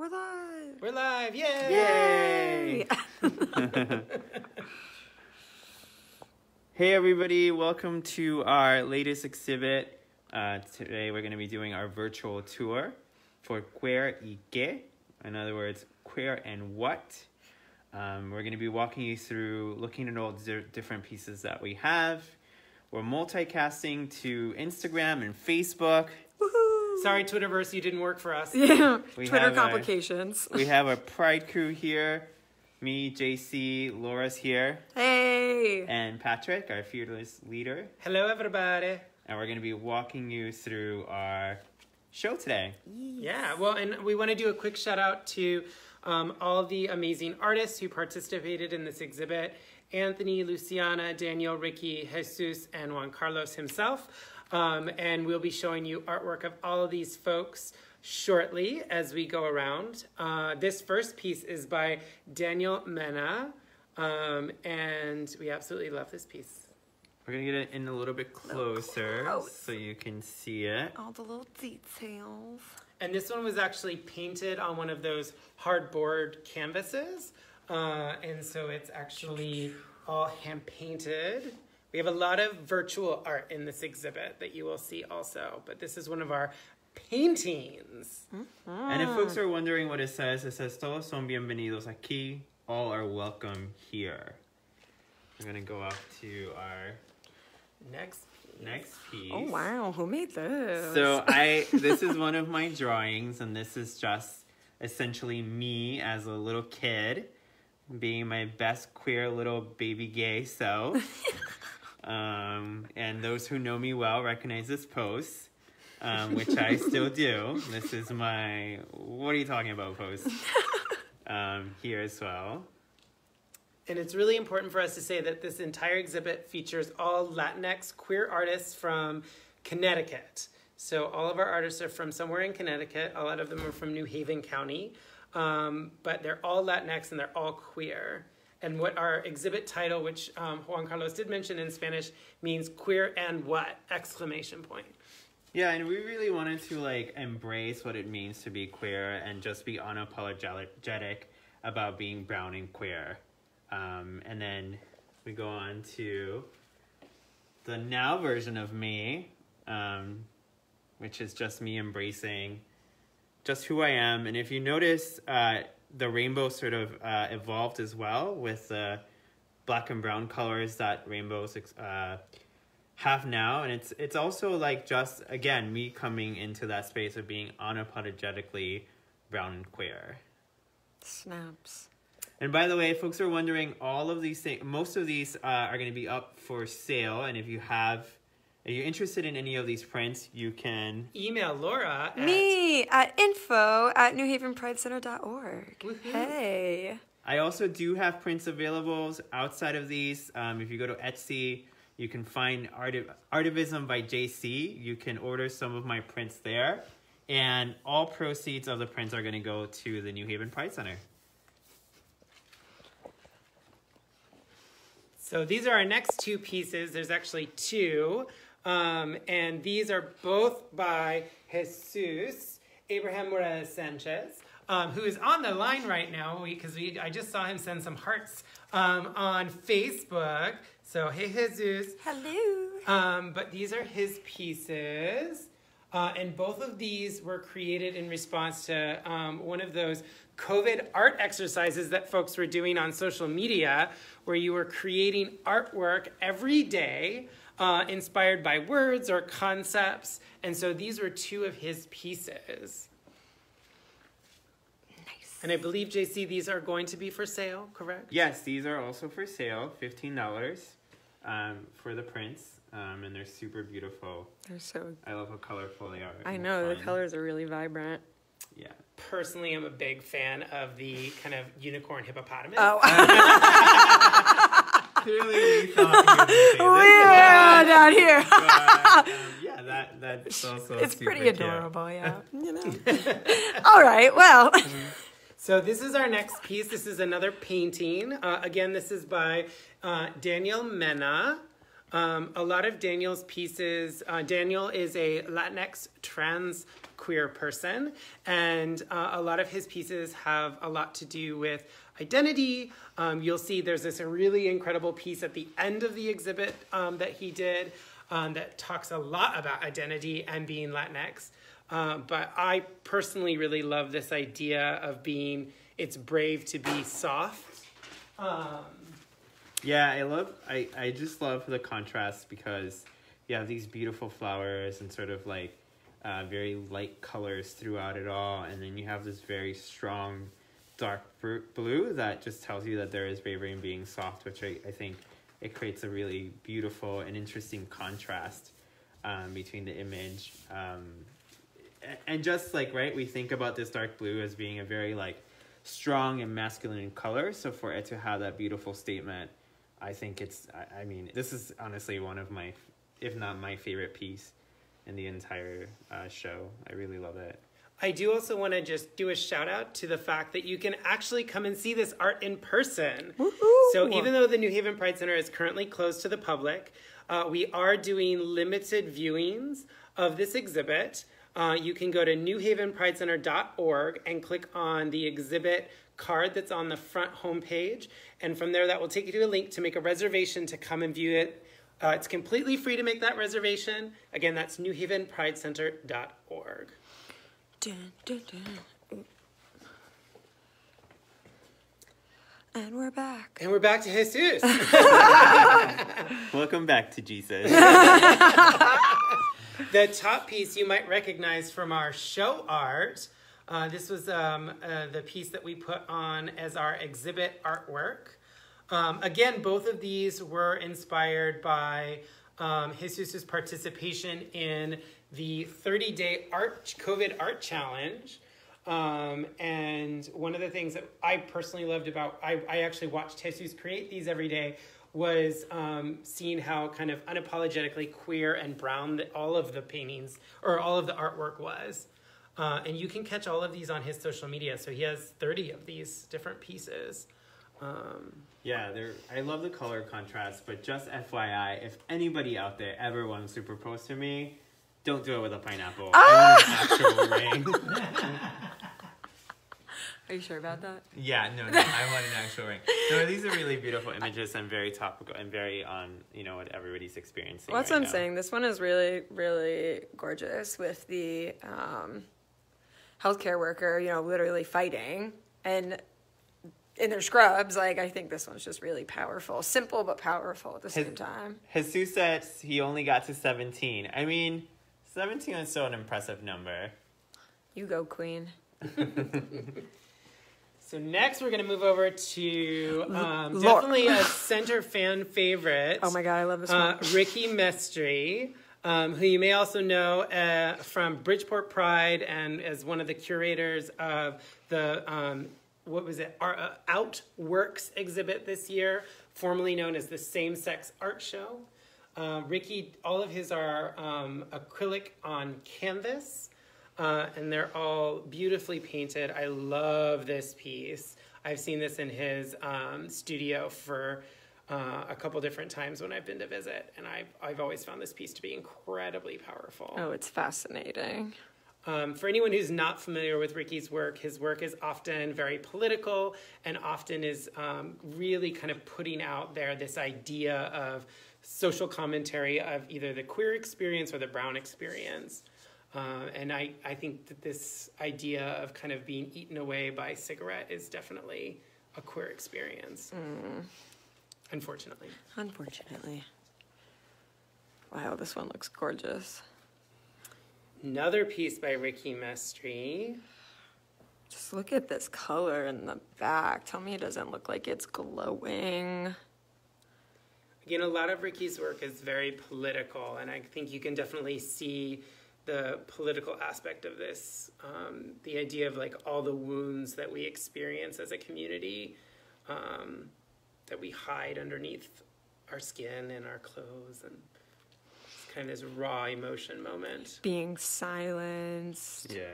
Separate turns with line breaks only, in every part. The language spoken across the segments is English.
We're live.
We're live. Yay!
Yay!
Hey everybody, welcome to our latest exhibit. Uh, today we're going to be doing our virtual tour for Queer y Que, in other words, queer and what. Um, we're going to be walking you through looking at all the different pieces that we have. We're multicasting to Instagram and Facebook.
Woohoo!
Sorry, Twitterverse, you didn't work for us.
Yeah.
We
Twitter
have a-
complications.
We have a pride crew here. Me, JC, Laura's here,
hey.
and Patrick, our fearless leader.
Hello, everybody.
And we're going to be walking you through our show today.
Yeah, well, and we want to do a quick shout out to um, all the amazing artists who participated in this exhibit Anthony, Luciana, Daniel, Ricky, Jesus, and Juan Carlos himself. Um, and we'll be showing you artwork of all of these folks shortly as we go around. Uh, this first piece is by Daniel Mena, um, and we absolutely love this piece.
We're going to get it in a little bit closer
close.
so you can see it.
All the little details.
And this one was actually painted on one of those hardboard canvases. Uh, and so it's actually all hand painted. We have a lot of virtual art in this exhibit that you will see also, but this is one of our paintings. Mm-hmm.
And if folks are wondering what it says, it says Todos son bienvenidos aquí. All are welcome here. We're going to go up to our
Next.
next piece.
Oh wow, who made this?
So I this is one of my drawings and this is just essentially me as a little kid being my best queer little baby gay self. um, and those who know me well recognize this post. Um, which I still do. This is my what are you talking about post Um, here as well.
And it's really important for us to say that this entire exhibit features all Latinx queer artists from Connecticut. So all of our artists are from somewhere in Connecticut. A lot of them are from New Haven County. Um, but they're all Latinx and they're all queer. And what our exhibit title, which um, Juan Carlos did mention in Spanish, means queer and what? Exclamation point.
Yeah, and we really wanted to like embrace what it means to be queer and just be unapologetic about being brown and queer. Um, and then we go on to the now version of me, um, which is just me embracing just who I am. And if you notice, uh, the rainbow sort of uh, evolved as well with the black and brown colors that rainbows uh, have now. And it's it's also like just again me coming into that space of being unapologetically brown and queer.
Snaps.
And by the way, folks are wondering, all of these things, most of these uh, are going to be up for sale. And if you have, if you're interested in any of these prints, you can.
Email Laura at
Me at info at newhavenpridecenter.org.
Woohoo.
Hey.
I also do have prints available outside of these. Um, if you go to Etsy, you can find Artiv- Artivism by JC. You can order some of my prints there. And all proceeds of the prints are going to go to the New Haven Pride Center.
So these are our next two pieces. There's actually two. Um, and these are both by Jesus Abraham Morales Sanchez, um, who is on the line right now because we, I just saw him send some hearts um, on Facebook. So, hey, Jesus.
Hello.
Um, but these are his pieces. Uh, and both of these were created in response to um, one of those COVID art exercises that folks were doing on social media, where you were creating artwork every day uh, inspired by words or concepts. And so these were two of his pieces.
Nice.
And I believe, JC, these are going to be for sale, correct?
Yes, these are also for sale, $15 um, for the prints. Um, and they're super beautiful.
They're so.
I love how colorful they are.
I
and
know the colors are really vibrant.
Yeah.
Personally, I'm a big fan of the kind of unicorn hippopotamus.
Oh,
Clearly, we thought
we
were
down here.
but, um, yeah, that that's also
it's pretty
cute.
adorable, yeah. You know. All right. Well,
So this is our next piece. This is another painting. Uh, again, this is by uh, Daniel Mena. Um, a lot of Daniel's pieces, uh, Daniel is a Latinx trans queer person, and uh, a lot of his pieces have a lot to do with identity. Um, you'll see there's this really incredible piece at the end of the exhibit um, that he did um, that talks a lot about identity and being Latinx. Uh, but I personally really love this idea of being, it's brave to be soft. Um,
Yeah, I love. I I just love the contrast because you have these beautiful flowers and sort of like uh, very light colors throughout it all, and then you have this very strong dark blue that just tells you that there is bravery in being soft, which I, I think it creates a really beautiful and interesting contrast um, between the image. Um, and just like right, we think about this dark blue as being a very like strong and masculine color. So for it to have that beautiful statement, I think it's. I, I mean, this is honestly one of my, if not my favorite piece in the entire uh, show. I really love it.
I do also want to just do a shout out to the fact that you can actually come and see this art in person. So even though the New Haven Pride Center is currently closed to the public, uh, we are doing limited viewings of this exhibit. Uh, you can go to newhavenpridecenter.org and click on the exhibit card that's on the front homepage. And from there, that will take you to a link to make a reservation to come and view it. Uh, it's completely free to make that reservation. Again, that's newhavenpridecenter.org.
Dun, dun, dun. And we're back.
And we're back to Jesus.
Welcome back to Jesus.
the top piece you might recognize from our show art. Uh, this was um, uh, the piece that we put on as our exhibit artwork. Um, again, both of these were inspired by um, Jesus's participation in the 30 day art COVID art challenge. Um, and one of the things that I personally loved about I, I actually watched Jesus create these every day was um, seeing how kind of unapologetically queer and brown that all of the paintings or all of the artwork was. Uh, and you can catch all of these on his social media. So he has 30 of these different pieces. Um,
yeah, there. I love the color contrast, but just FYI, if anybody out there ever wants to propose to me, don't do it with a pineapple. I want an actual ring.
Are you sure about that?
Yeah, no, no, I want an actual ring. No, these are really beautiful images and very topical and very on, you know, what everybody's experiencing.
Well, that's
right
what I'm
now.
saying. This one is really, really gorgeous with the um, healthcare worker, you know, literally fighting and in their scrubs. Like, I think this one's just really powerful. Simple, but powerful at the same time.
Jesus says he only got to 17. I mean, 17 is still an impressive number.
You go, queen.
so next we're going to move over to um,
Lord.
definitely a center fan favorite.
Oh my God, I love this
uh,
one.
Ricky Mestry, um, who you may also know uh, from Bridgeport Pride and as one of the curators of the, um, what was it, Our, uh, Outworks exhibit this year, formerly known as the Same Sex Art Show. Uh, Ricky, all of his are um, acrylic on canvas. Uh, and they're all beautifully painted. I love this piece. I've seen this in his um, studio for uh, a couple different times when I've been to visit, and I've, I've always found this piece to be incredibly powerful.
Oh, it's fascinating.
Um, for anyone who's not familiar with Ricky's work, his work is often very political and often is um, really kind of putting out there this idea of social commentary of either the queer experience or the brown experience. Uh, and I, I think that this idea of kind of being eaten away by cigarette is definitely a queer experience. Unfortunately.
Unfortunately. Wow, this one looks gorgeous.
Another piece by Ricky Mestry.
Just look at this color in the back. Tell me it doesn't look like it's glowing.
Again, a lot of Ricky's work is very political, and I think you can definitely see the political aspect of this. Um, the idea of like all the wounds that we experience as a community um, that we hide underneath our skin and our clothes, and it's kind of this raw emotion moment.
Being silenced.
Yeah.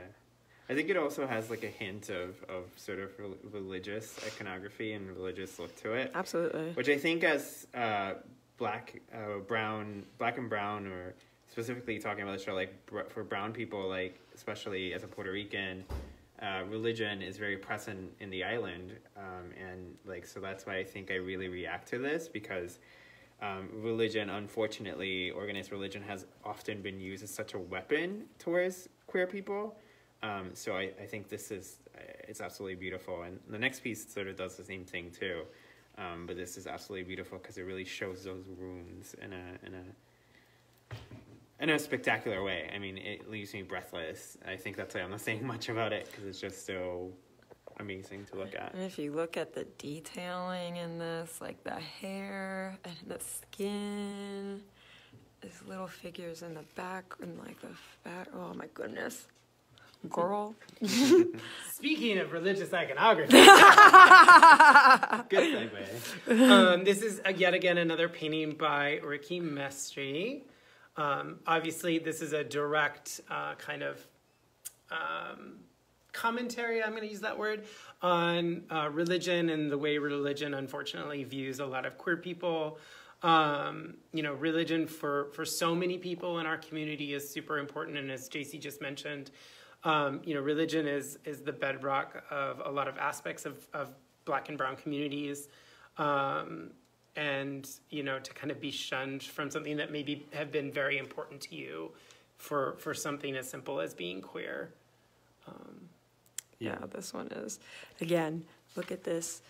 I think it also has like a hint of, of sort of rel- religious iconography and religious look to it.
Absolutely.
Which I think as uh, black, uh, brown, black and brown, or specifically talking about the show, like br- for brown people, like especially as a Puerto Rican, uh, religion is very present in the island, um, and like so that's why I think I really react to this because um, religion, unfortunately, organized religion has often been used as such a weapon towards queer people. Um, so I, I think this is it's absolutely beautiful, and the next piece sort of does the same thing too. Um, but this is absolutely beautiful because it really shows those wounds in a in a in a spectacular way. I mean, it leaves me breathless. I think that's why I'm not saying much about it because it's just so amazing to look at.
And if you look at the detailing in this, like the hair and the skin, these little figures in the back and like the fat. Oh my goodness. Girl.
Speaking of religious iconography,
Good segue.
um, this is uh, yet again another painting by Ricky Mestri. Um, obviously, this is a direct uh, kind of um, commentary, I'm going to use that word, on uh, religion and the way religion unfortunately views a lot of queer people. Um, you know, religion for, for so many people in our community is super important. And as JC just mentioned, um, you know, religion is, is the bedrock of a lot of aspects of, of black and brown communities. Um, and, you know, to kind of be shunned from something that maybe have been very important to you for, for something as simple as being queer.
Yeah, this one is. Again, look at this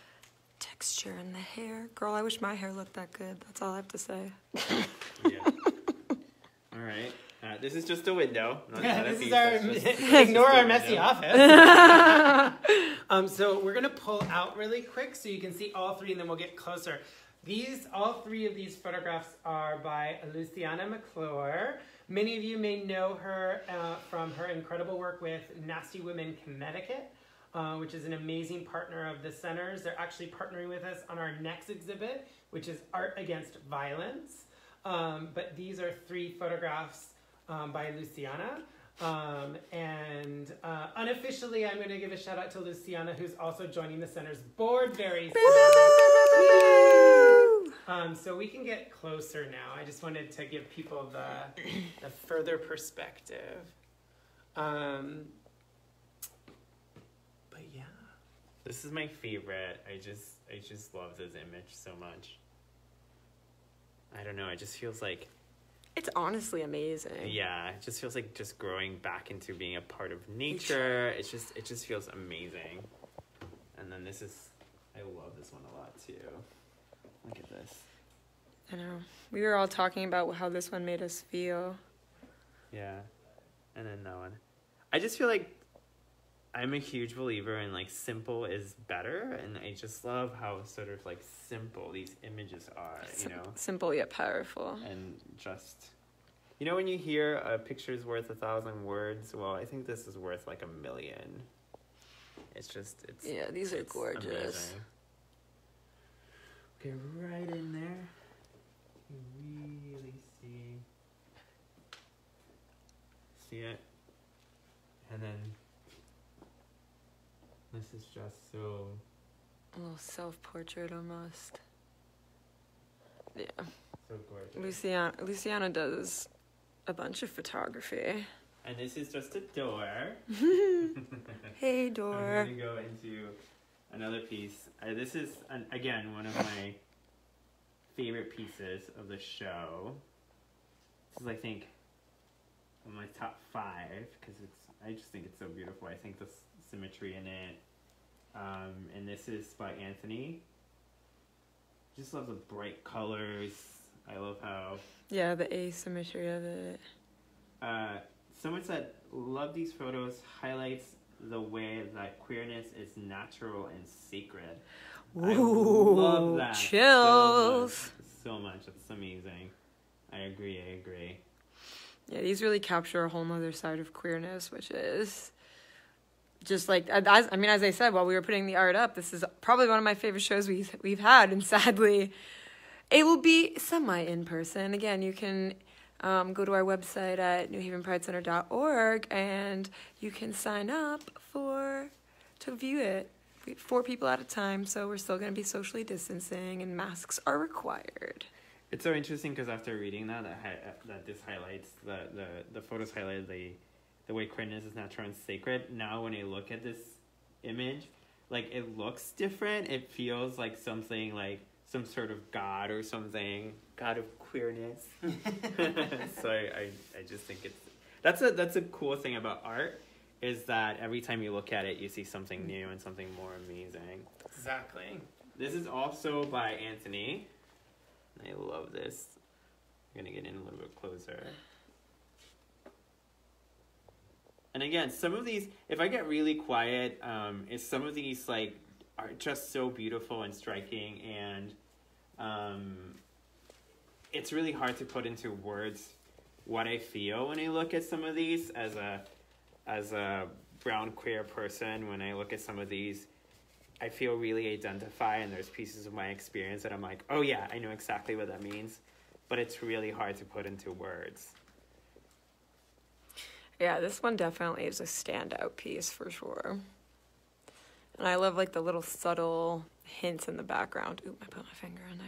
texture in the hair. Girl, I wish my hair looked that good. That's all I have to say.
Yeah. All right. Uh, this is just a window. Not, not
this is our ignore our messy
window.
office. um, so we're gonna pull out really quick so you can see all three, and then we'll get closer. These, all three of these photographs are by Luciana McClure. Many of you may know her uh, from her incredible work with Nasty Women Connecticut, uh, which is an amazing partner of the centers. They're actually partnering with us on our next exhibit, which is Art Against Violence. Um, but these are three photographs um, by Luciana. Um, and uh, unofficially, I'm going to give a shout out to Luciana, who's also joining the center's board very soon. Um, so we can get closer now. I just wanted to give people the, the further perspective. Um, but yeah.
This is my favorite. I just I just love this image so much. I don't know. It just feels like
It's honestly amazing.
yeah. It just feels like just growing back into being a part of nature. It's just it just feels amazing. And then this is I love this one a lot too. Look at this.
I know. We were all talking about how this one made us feel.
Yeah. And then that one. I just feel like I'm a huge believer in like simple is better and I just love how sort of like simple these images are, you
Sim-
know.
Simple yet powerful.
and just you know when you hear a picture's worth a thousand words well i think this is worth like a million it's just it's
Yeah, these are gorgeous.
amazing. okay right in there you really see see it and then this is just so
A little self portrait almost. Yeah.
so gorgeous
Luciana, Luciana does a bunch of photography.
and this is just a door
Hey, door.
I'm going to go into another piece. Uh, this is, an, again, one of my favorite pieces of the show. This is, I think, one of my top five because it's. I just think it's so beautiful. I think the s- symmetry in it. Um, and this is by Anthony. Just love the bright colors. I love how
Yeah, the asymmetry of it.
uh, someone said, "Love these photos. Highlights the way that queerness is natural and sacred."
Ooh,
love that
chills.
so much. So much. It's amazing. I agree. I agree.
Yeah, these really capture a whole nother side of queerness, which is just like as I mean, as I said while we were putting the art up, this is probably one of my favorite shows we've we've had, and sadly, it will be semi in person. Again, you can um, go to our website at newhavenpridecenter.org and you can sign up for to view it. Four people at a time, so we're still going to be socially distancing, and masks are required.
It's so interesting because after reading that, that, that this highlights the, the, the photos highlight the the way queerness is natural and sacred. Now, when I look at this image, like it looks different. It feels like something like some sort of god or something, god of queerness. so I, I, I just think it's that's a that's a cool thing about art is that every time you look at it, you see something new and something more amazing.
Exactly.
This is also by Anthony. I love this. I'm gonna get in a little bit closer. And again, some of these, if I get really quiet, um, is some of these like are just so beautiful and striking, and um, it's really hard to put into words what I feel when I look at some of these as a as a brown queer person. When I look at some of these, I feel really identify, and there's pieces of my experience that I'm like, oh yeah, I know exactly what that means, but it's really hard to put into words.
Yeah, this one definitely is a standout piece for sure. And I love like the little subtle hints in the background. Ooh, I put my finger in there.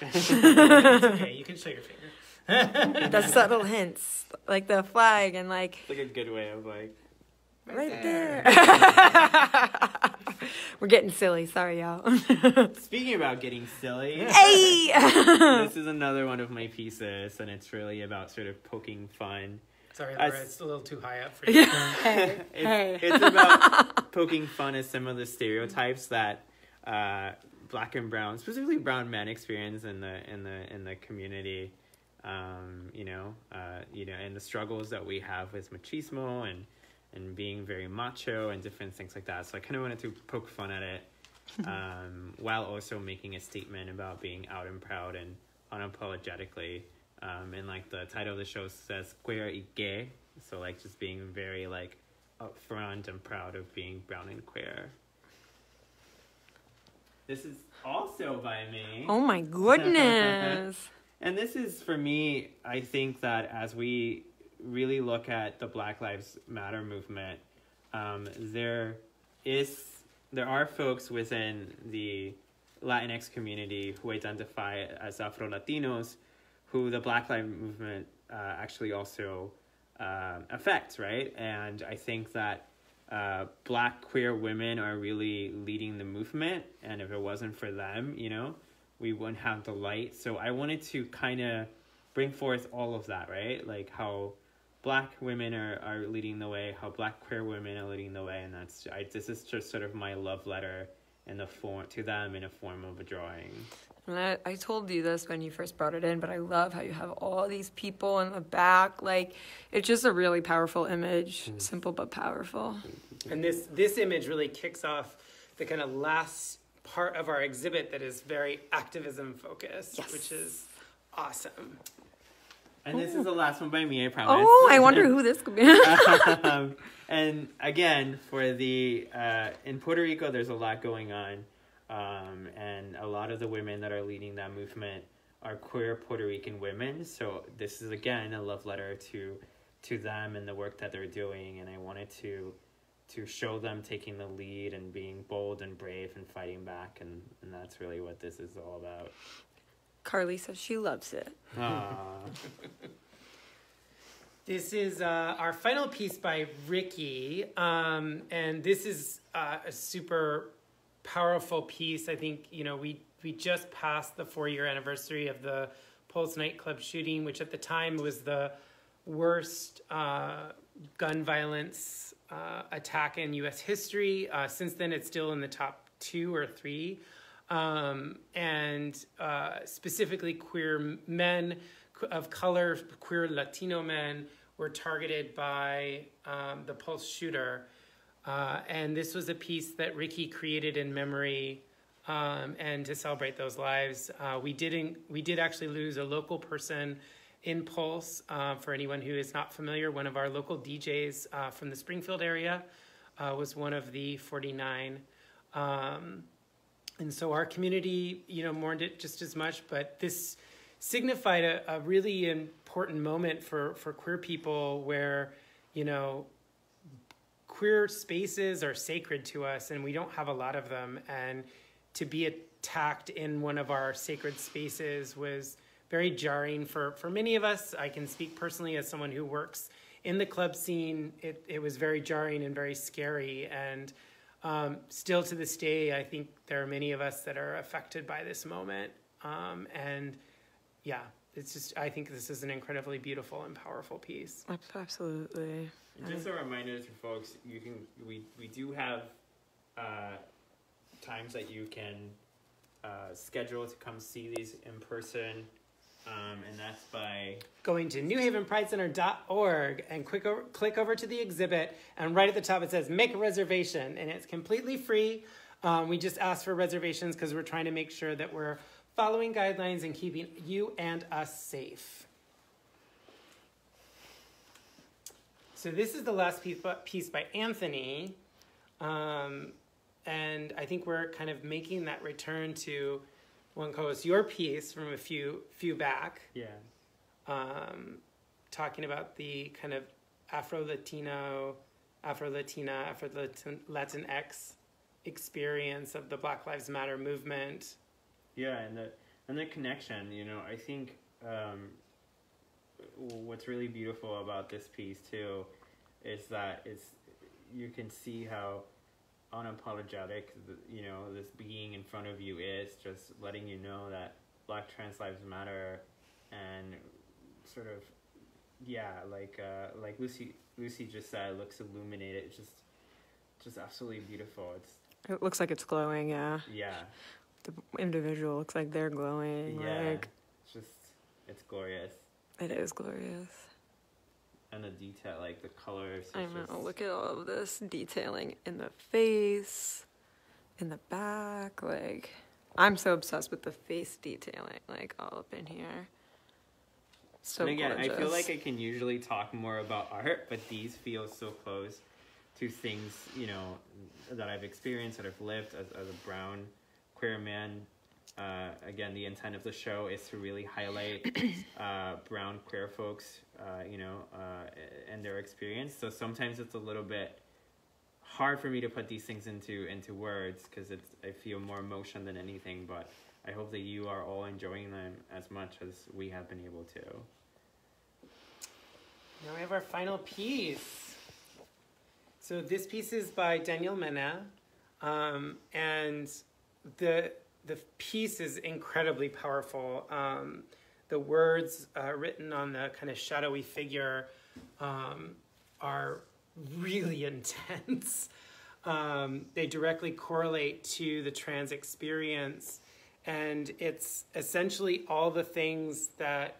It's okay, you can show your finger.
the subtle hints, like the flag and like
It's like a good way of like
right there. We're getting silly. Sorry, y'all.
Speaking about getting silly,
hey!
this is another one of my pieces, and it's really about sort of poking fun.
Sorry, Laura,
s-
it's a little too high up for you.
hey,
It's,
hey.
it's about poking fun at some of the stereotypes that uh, black and brown, specifically brown men, experience in the in the in the community. Um, you know, uh, you know, and the struggles that we have with machismo and and being very macho and different things like that. So I kind of wanted to poke fun at it, um, while also making a statement about being out and proud and unapologetically. Um, and like the title of the show says queer y Que, so like just being very like upfront and proud of being brown and queer. This is also by me.
Oh my goodness.
And this is for me, I think that as we really look at the Black Lives Matter movement, um, there is there are folks within the Latinx community who identify as Afro Latinos, who the Black Lives movement uh, actually also uh, affects, right? And I think that uh, black queer women are really leading the movement, and if it wasn't for them, you know, we wouldn't have the light. So I wanted to kind of bring forth all of that, right? Like how black women are, are leading the way, how black queer women are leading the way, and that's I, this is just sort of my love letter in the form to them in a form of a drawing.
And I, I told you this when you first brought it in, but I love how you have all these people in the back. Like, it's just a really powerful image. Simple but powerful.
And this this image really kicks off the kind of last part of our exhibit that is very activism focused,
Yes.
which is awesome.
And this is the last one by me, I promise.
Oh, I wonder who this could be.
um, and again, for the uh, in Puerto Rico, there's a lot going on, um, and a lot of the women that are leading that movement are queer Puerto Rican women. So this is again a love letter to to them and the work that they're doing, and I wanted to to show them taking the lead and being bold and brave and fighting back, and, and that's really what this is all about.
Carly says she loves it.
Aww.
This is uh, our final piece by Ricky, um, and this is uh, a super powerful piece. I think you know we we just passed the four year anniversary of the Pulse nightclub shooting, which at the time was the worst uh, gun violence uh, attack in U.S. history. Uh, since then, it's still in the top two or three, um, and uh, specifically queer men of color, queer Latino men were targeted by um, the Pulse shooter. Uh, and this was a piece that Ricky created in memory um, and to celebrate those lives. Uh, we didn't. We did actually lose a local person in Pulse. Uh, for anyone who is not familiar, one of our local DJs uh, from the Springfield area uh, was one of the 49. Um, and so our community, you know, mourned it just as much. But this signified a, a really important moment for for queer people, where you know queer spaces are sacred to us and we don't have a lot of them and to be attacked in one of our sacred spaces was very jarring for, for many of us. I can speak personally as someone who works in the club scene. It, it was very jarring and very scary. And um, still to this day, I think there are many of us that are affected by this moment. Um, and yeah, it's just, I think this is an incredibly beautiful and powerful piece.
Absolutely.
Just a reminder to folks, you can we we do have uh, times that you can uh, schedule to come see these in person, um, and that's by
Going to newhavenpridecenter.org and quick over, click over to the exhibit, and right at the top it says make a reservation, and it's completely free. Um, we just ask for reservations because we're trying to make sure that we're following guidelines and keeping you and us safe. So this is the last piece, piece by Anthony, um, and I think we're kind of making that return to one co-host your piece from a few few back,
yeah
um, talking about the kind of Afro Latino, Afro Latina, Afro Latinx experience of the Black Lives Matter movement.
yeah and the and the connection. You know, I think um, what's really beautiful about this piece too is that it's you can see how unapologetic you know this being in front of you is just letting you know that black trans lives matter and sort of yeah like uh like lucy lucy just said looks illuminated it's just just absolutely beautiful it's
It looks like it's glowing, yeah.
yeah
The individual looks like they're glowing.
yeah
Like,
it's just it's glorious
it is glorious.
and the detail like the colors
I know.
just-
Look at all of this detailing in the face, in the back. Like, I'm so obsessed with the face detailing, like all up in here. So
and again,
gorgeous.
I feel like I can usually talk more about art, but these feel so close to things, you know, that I've experienced, that I've lived as, as a brown queer man. Uh, again, the intent of the show is to really highlight uh, brown queer folks, uh, you know, uh, and their experience. So sometimes it's a little bit hard for me to put these things into into words because it's I feel more emotion than anything. But I hope that you are all enjoying them as much as we have been able to.
Now we have our final piece. So this piece is by Daniel Mena, um, and the the piece is incredibly powerful. Um, the words uh, written on the kind of shadowy figure um, are really intense. Um, they directly correlate to the trans experience, and it's essentially all the things that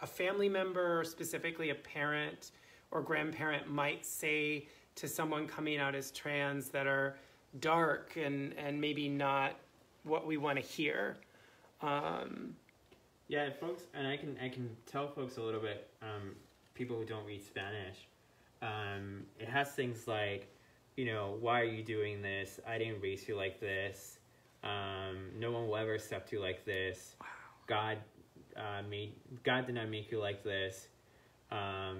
a family member, specifically a parent or grandparent, might say to someone coming out as trans that are dark and, and maybe not what we want to hear. Um,
Yeah, and folks, and I can I can tell folks a little bit. Um, people who don't read Spanish, um, it has things like, you know, why are you doing this? I didn't raise you like this. Um, no one will ever accept you like this. Wow. God uh, made God did not make you like this. Um,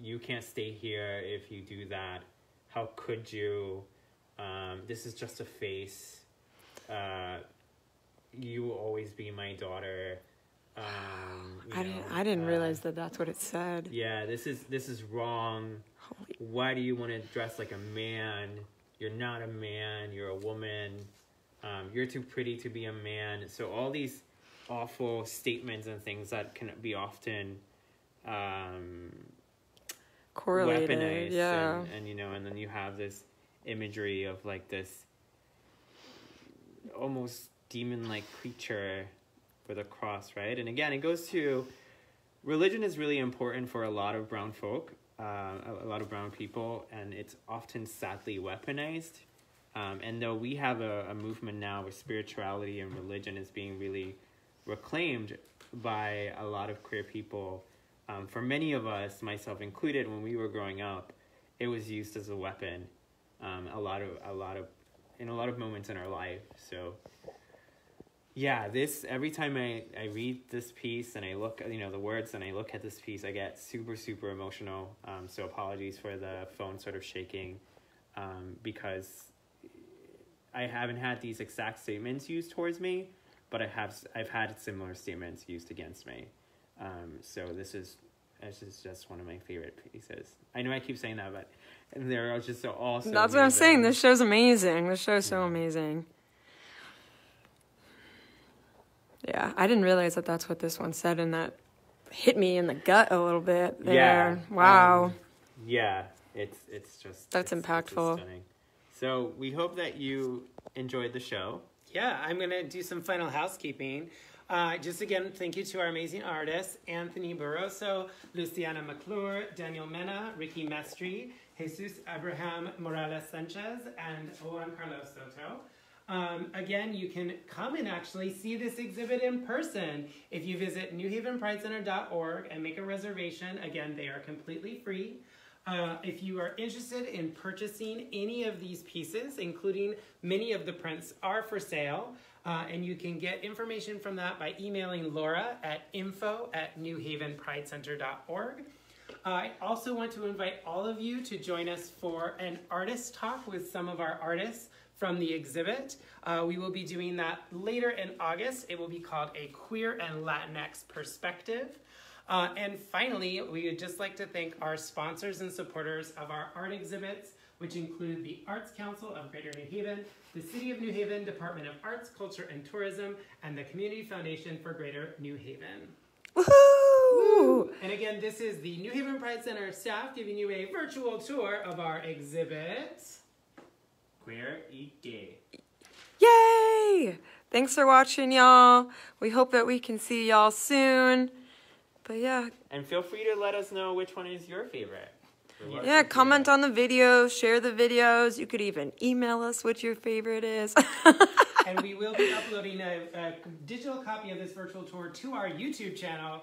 you can't stay here if you do that. How could you? Um, this is just a face. Uh, you will always be my daughter. Um,
I didn't. I didn't
uh,
realize that that's what it said.
Yeah, this is this is wrong.
Holy.
Why do you want to dress like a man? You're not a man. You're a woman. Um, you're too pretty to be a man. So all these awful statements and things that can be often um,
Correlated.
weaponized
Yeah.
and, and you know and then you have this imagery of like this almost demon like creature with a cross right and again it goes to religion is really important for a lot of brown folk uh, a, a lot of brown people and it's often sadly weaponized um, and though we have a, a movement now where spirituality and religion is being really reclaimed by a lot of queer people um, for many of us, myself included, when we were growing up, it was used as a weapon. Um, a lot of a lot of in a lot of moments in our life. So yeah, this every time I, I read this piece and I look you know the words and I look at this piece, I get super super emotional. Um, so apologies for the phone sort of shaking um, because I haven't had these exact statements used towards me, but I have I've had similar statements used against me. Um, so this is this is just one of my favorite pieces. I know I keep saying that, but they're just so awesome.
That's what I'm saying. This show's amazing. This show's so amazing. Yeah, I didn't realize that that's what this one said, and that hit me in the gut a little bit there.
Yeah,
Wow.
um, yeah, it's it's just
That's
it's- it's
impactful.
stunning. So we hope that you enjoyed the show.
Yeah, I'm going to do some final housekeeping. Uh, just again, thank you to our amazing artists Anthony Barroso, Luciana McClure, Daniel Mena, Ricky Mestri, Jesus Abraham Morales Sanchez, and Juan Carlos Soto. Um, again, you can come and actually see this exhibit in person if you visit newhavenpridecenter.org and make a reservation. Again, they are completely free. Uh, if you are interested in purchasing any of these pieces, including many of the prints are for sale, uh, and you can get information from that by emailing Laura at info at newhavenpridecenter.org. I also want to invite all of you to join us for an artist talk with some of our artists from the exhibit. Uh, we will be doing that later in August. It will be called A Queer and Latinx Perspective. Uh, and finally, we would just like to thank our sponsors and supporters of our art exhibits, which include the Arts Council of Greater New Haven, the City of New Haven Department of Arts, Culture, and Tourism, and the Community Foundation for Greater New Haven.
Woohoo!
And again, this is the New Haven Pride Center staff giving you a virtual tour of our exhibit.
Queer y Que.
Yay! Thanks for watching, y'all. We hope that we can see y'all soon. But yeah,
And feel free to let us know which one is your favorite. We'd
yeah, comment
hear.
on the videos, share the videos. You could even email us what your favorite is.
and we will be uploading a, a digital copy of this virtual tour to our YouTube channel.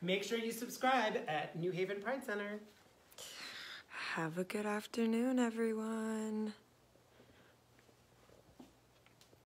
Make sure you subscribe at New Haven Pride Center.
Have a good afternoon, everyone.